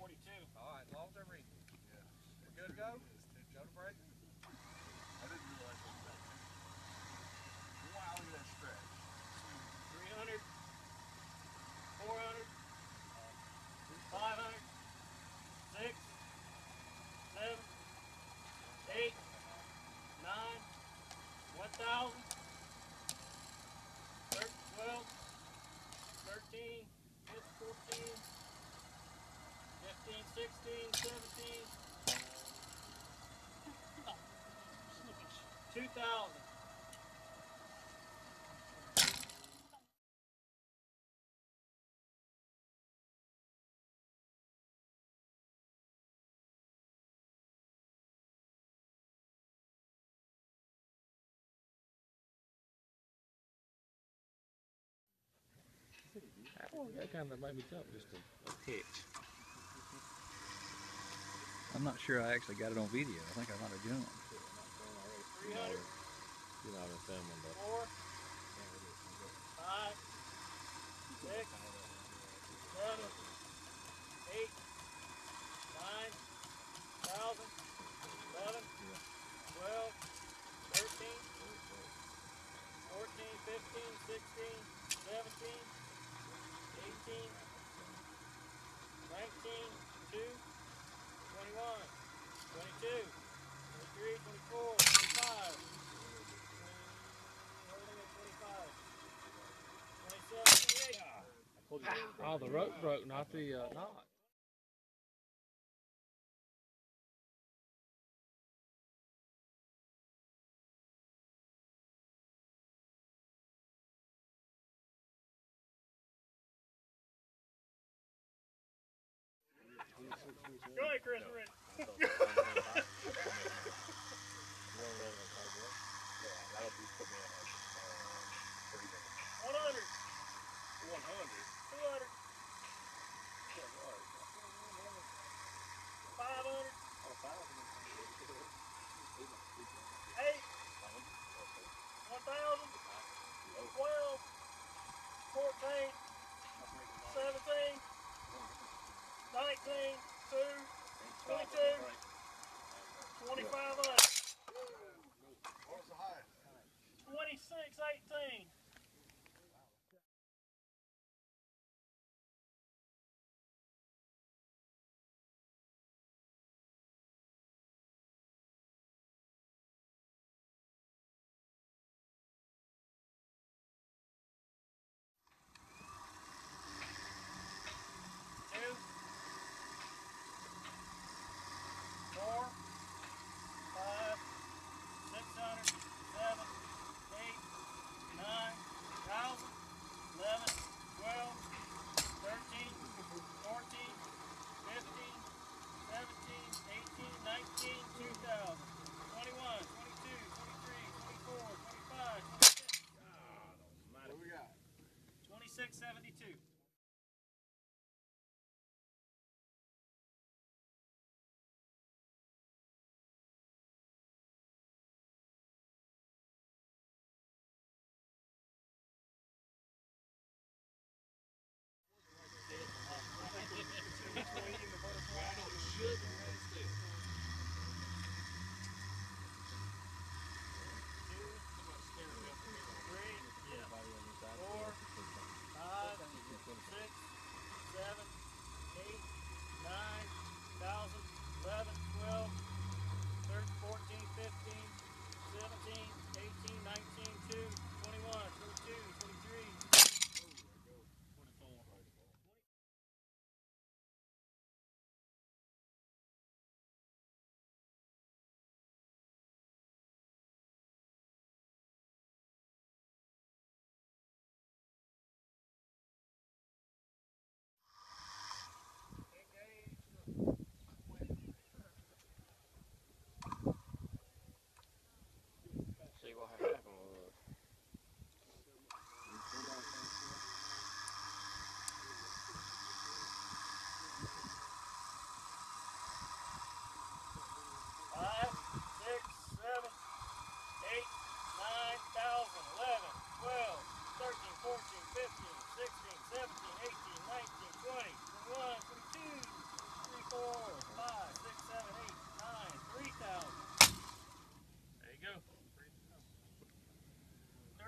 42. All right, long they're reading. Yeah. We're good to? Go to break? I didn't realize it was that deep. Wow, look at that stretch. 300, 400, 500, 6, 7, 8, 9, 1,000, 12, 13, 14, 15, 16, 17, 2,000. That kind of made me jump just a, a hitch. I'm not sure I actually got it on video. I think I might have jumped. 300, You're not in filming, but four, five, six, Oh, the rope broke, not the uh, knot. Go ahead, Chris. water. 12. 14. 17. 19. 2. 22. 25 up. What 26, 18.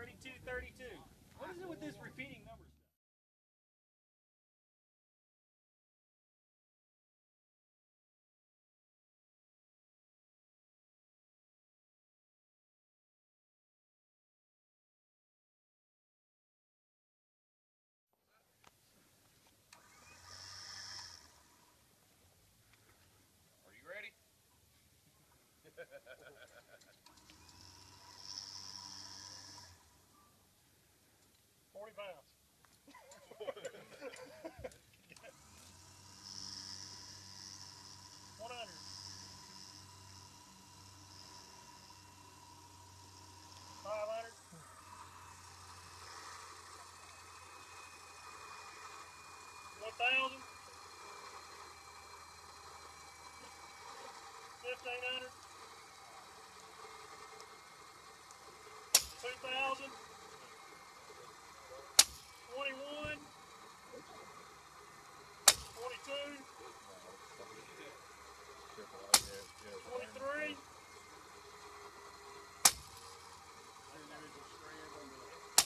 32, 32. What is it with this repeating number? Thousand. Fifteen hundred. Two thousand. Twenty-one. Twenty-two. Twenty-three. When the break will come out.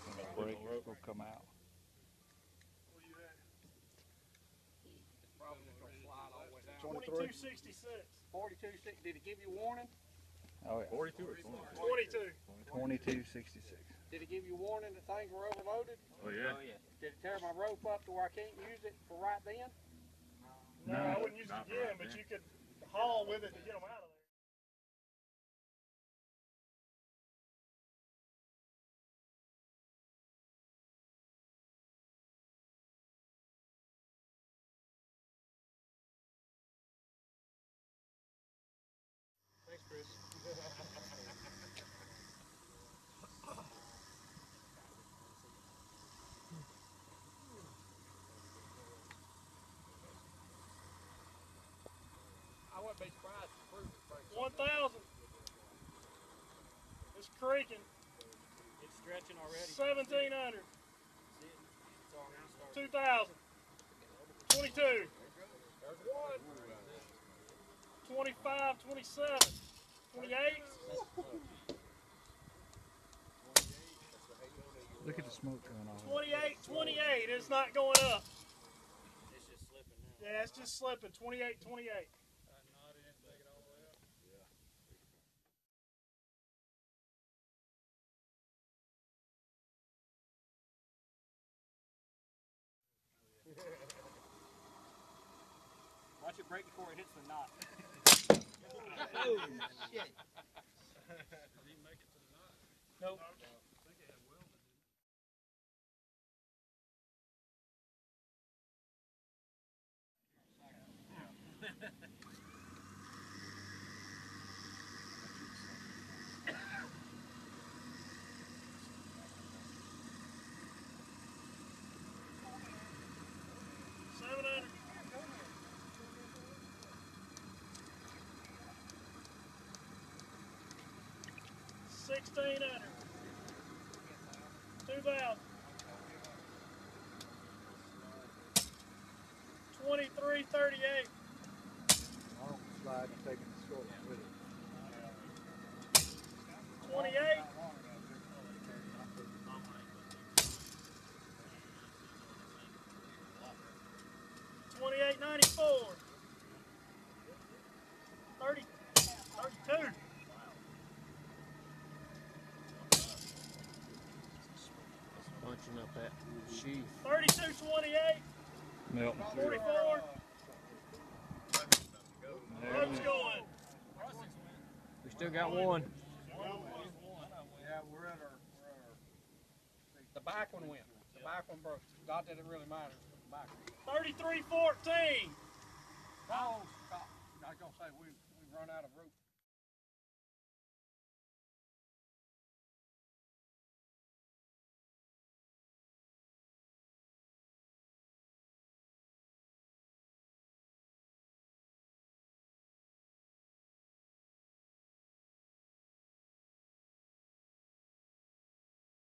Probably just gonna slide all the way down. Twenty-two sixty-six. Forty-two, six, did it give you warning? Oh, yeah. Forty-two or twenty? Twenty-two. Twenty-two sixty-six. Did it give you warning that things were overloaded? Oh, yeah. Oh, did it tear my rope up to where I can't use it for right then? No, I wouldn't use it again, right but there. you could haul with it to get them out of I wouldn't be surprised if Bruce would One thousand. It's creaking. It's stretching already. Seventeen hundred. It's already starting. Two thousand. Twenty-two. 25, 27, Twenty-eight. Look at the smoke coming off. 28, 28. It's not going up. It's just slipping now. Yeah, it's just slipping. 28, 28. Watch it break before it hits the knot. Nope. 1600. Two valves. 2338. Long slide and taking the short with it. 28. 2894. Still got one. Yeah, we're at our, we're at our. The back one went. The back one broke. Not that it really matters, but the. Thirty-three fourteen. No, stop. I was gonna say, we, we run out of rope.